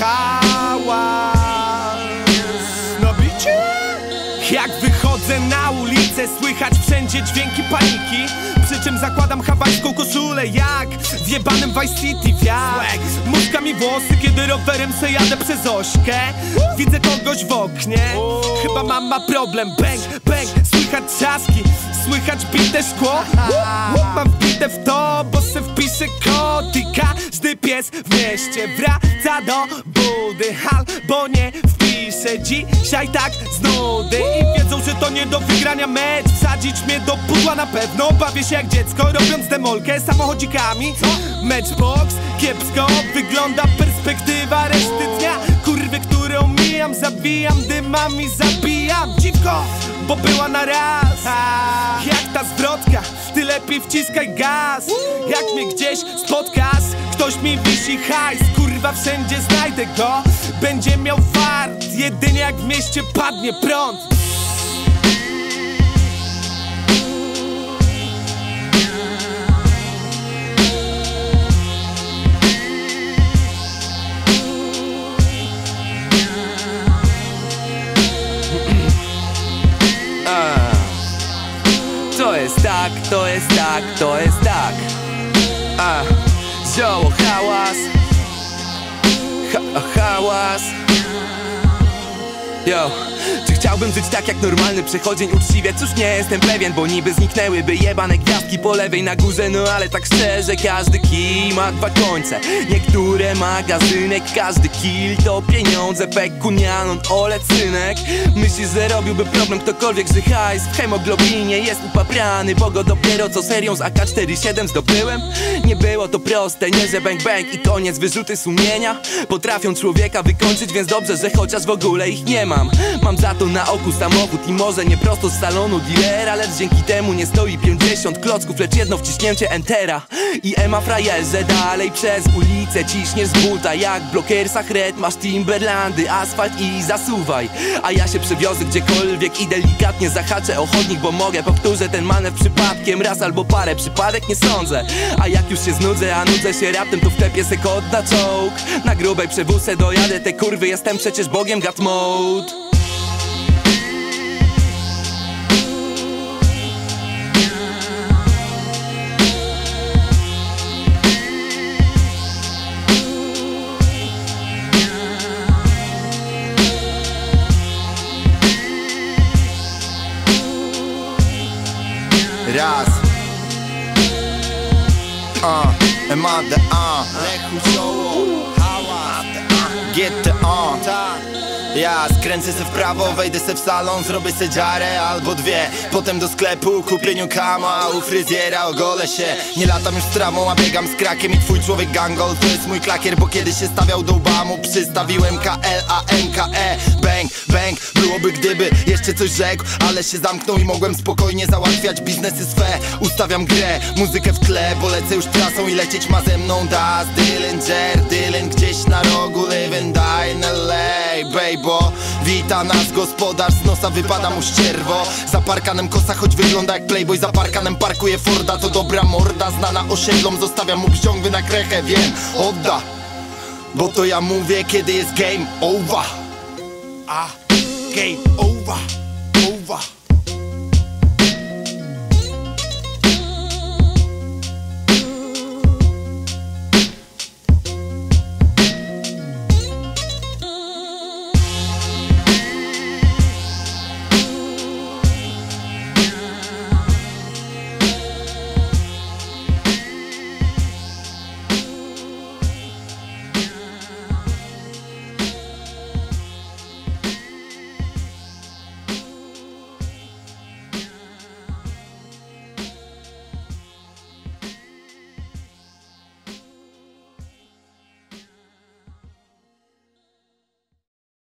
hałas No bicie? Jak wychodzę na ulicę słychać wszędzie dźwięki paniki. Przy czym zakładam hawajską koszulę jak w jebanym Vice City wiatr Muszka mi włosy kiedy rowerem se jadę przez Ośkę. Widzę kogoś w oknie. Chyba mam ma problem, bang, bang słychać trzaski, słychać bite szkło. Mam wbite w to, bo se wpiszę kod I każdy pies w mieście wraca do budy Albo nie wpiszę dzisiaj tak z nudy. I wiedzą, że to nie do wygrania mecz. Wsadzić mnie do pudła na pewno. Bawię się jak dziecko, robiąc demolkę samochodzikami. Matchbox, kiepsko wygląda perspektywa reszty dnia. Kurwy, które omijam, zabijam dymami, zabijam Dziwko, bo była na raz. Jak ta zwrotka, ty lepiej wciskaj gaz. Jak mnie gdzieś spotkasz, ktoś mi wisi hajs. Kurwa, wszędzie znajdę go. Będzie miał fart, jedynie jak w mieście padnie prąd tak, to jest tak, to jest tak. A, zioło hałas. Ha, Hałas. Yo, chciałbym żyć tak jak normalny przechodzień uczciwie? Cóż nie jestem pewien, bo niby zniknęłyby jebane gwiazdki po lewej na górze. No ale tak szczerze, każdy kij ma dwa końce. Niektóre magazynek, każdy kill to pieniądze. Pekunianon, ole cynek Myślisz, że robiłby problem ktokolwiek, że hajs w hemoglobinie jest upaprany Bo go dopiero co serią z AK-47 zdobyłem. Nie było to proste, nie że bang bang i koniec Wyrzuty sumienia. Potrafią człowieka wykończyć Więc dobrze, że chociaż w ogóle ich nie mam. Mam za to na oku samochód i może nie prosto z salonu dealera Lecz dzięki temu nie stoi 50 klocków Lecz jedno wciśnięcie entera. I Ema frajerze dalej przez ulicę Ciśniesz z buta jak w blokersach red Masz Timberlandy, asfalt i zasuwaj. A ja się przewiozę gdziekolwiek i delikatnie zahaczę o chodnik Bo mogę, powtórzę ten manewr przypadkiem Raz albo parę, przypadek nie sądzę. A jak już się znudzę, a nudzę się raptem To wtepię se kod na czołg. Na grubej przewózce dojadę te kurwy Jestem przecież bogiem gat mode uh, am I the uh? Get the Ja skręcę se w prawo, wejdę se w salon Zrobię se dziarę albo dwie. Potem do sklepu, kupię new kama U fryzjera ogolę się. Nie latam już z trawą, a biegam z krakiem I twój człowiek gangol. To jest mój klakier Bo kiedy się stawiał do bamu Przystawiłem K-L-A-N-K-E Bang, bang, byłoby gdyby jeszcze coś rzekł Ale się zamknął i mogłem spokojnie załatwiać biznesy swe. Ustawiam grę, muzykę w tle Bo lecę już trasą i lecieć ma ze mną Das, Dillinger, Dylan gdzieś na rogu Living die in LA, baby Wita nas gospodarz, z nosa wypada mu ścierwo. Za parkanem kosa, choć wygląda jak playboy Za parkanem parkuje Forda, to dobra morda Znana osiedlom, zostawiam mu wciągły na krechę Wiem, odda Bo to ja mówię, kiedy jest game over. A, game over